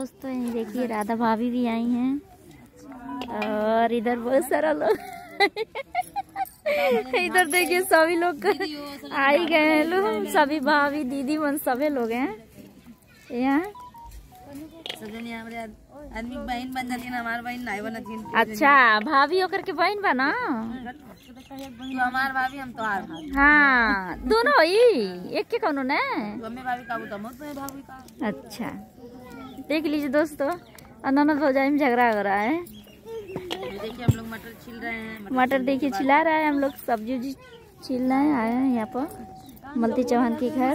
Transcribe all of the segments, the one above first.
दोस्तों ये देखिए राधा भाभी भी आई हैं। और इधर बहुत सारा लोग। इधर देखिए सभी लोग आ ही गए हैं। लोग सभी भाभी दीदी मन सभी लोग हैं। यहाँ? आदमी बहन बन जाती है हमार बहन नहीं बनती अच्छा भाभी होकर के बहन बना तू हमार भाभी हम तो हाँ दोनों ही एक के कौन ने भाभी का। अच्छा। देख लीजिए दोस्तों अनंत भौजाई में झगड़ा हो रहा है। देखिए हम लोग मटर छिल रहे हैं मटर देखिए चिल्ला रहा है हम लोग सब्ज़ी उब्जी छिल रहे हैं आए हैं यहाँ पर मलती चौहान के घर।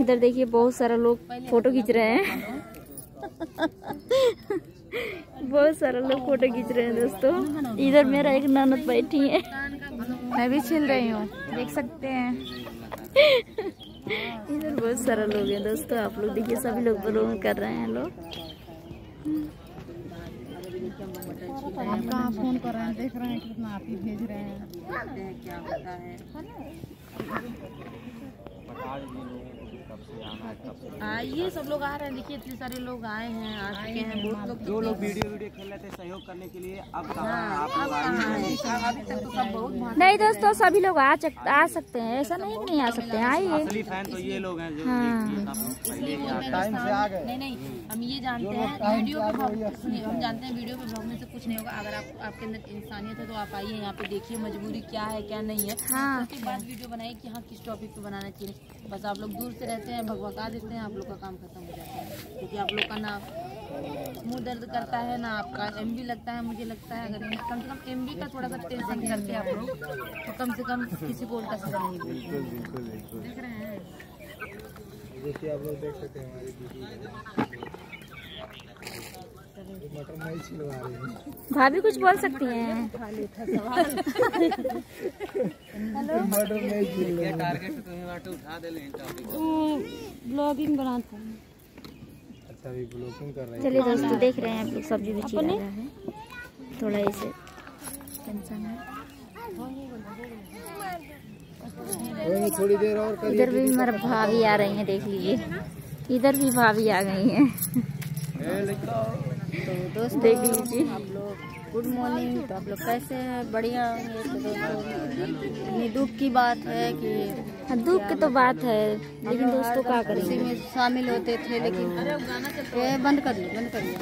इधर देखिए बहुत सारा लोग फ़ोटो खींच रहे हैं। बहुत सारा लोग फ़ोटो खींच रहे हैं दोस्तों। इधर मेरा एक ननद बैठी है। मैं भी छिल रही हूँ देख सकते हैं। इधर बहुत सारा लोग हैं दोस्तों आप लोग देखिए सभी लोग ब्लॉग कर रहे हैं लोग आपका फ़ोन कर रहे हैं देख रहे हैं कितना आप ही भेज रहे हैं। क्या होता है? आइए सब लोग आ रहे हैं देखिए इतने सारे लोग आए हैं आ चुके हैं बहुत लोग जो लोग वीडियो वीडियो खेल रहे थे सहयोग करने के लिए अब कहाँ आप अब कहाँ है? अभी तक तो सब बहुत नहीं दोस्तों सभी लोग आ आ सकते हैं ऐसा नहीं नहीं आ सकते हैं आइए। असली फ़ैन तो ये लोग हैं हाँ। ही टाइम से आ गए नहीं नहीं हम ये जानते हैं वीडियो हम जानते हैं वीडियो ब्लॉग में से कुछ नहीं होगा अगर आप आपके अंदर इंसानियत है तो आप आइए यहाँ पे देखिए मजबूरी क्या है क्या नहीं है। हाँ। उसके बाद वीडियो बनाइए की हाँ किस टॉपिक पे बनाना चाहिए। बस आप लोग दूर से रहते हैं भगवका देते हैं आप लोग का काम खत्म हो जाता है। क्योंकि आप लोग का ना मुँह दर्द करता है ना आपका एम लगता है मुझे लगता है अगर कम से कम एम का थोड़ा सा टेंशन करते आप लोग तो कम से कम किसी को उल्टा सीधा नहीं देख रहे हैं। देखिए आप लोग देख सकते हैं हमारी दीदी मटर नहीं छिलवा रही है भाभी कुछ बोल सकती हैं। मटर नहीं छिल रही टारगेट तुम्हें बाटे उठा दे ले ब्लॉगिंग बनाते हैं। अच्छा अभी ब्लॉकिंग कर रहे हैं चलिए दोस्तों देख रहे हैं आप लोग सब्ज़ी भी चिल्ला रहा है। थोड़ा ऐसे टेंशन है। थोड़ी देर और इधर भी हमारा भाभी आ रही हैं देख लीजिए। इधर भी भाभी आ गई हैं। तो दोस्तों देख लीजिए आप लोग। गुड मॉर्निंग तो आप लोग कैसे हैं? बढ़िया होंगे तो दोस्तों। दुख की बात है कि हाँ, दुख की तो बात है लेकिन दोस्तों क्या करें उसी में शामिल होते थे लेकिन ये बंद कर लिया बंद कर लो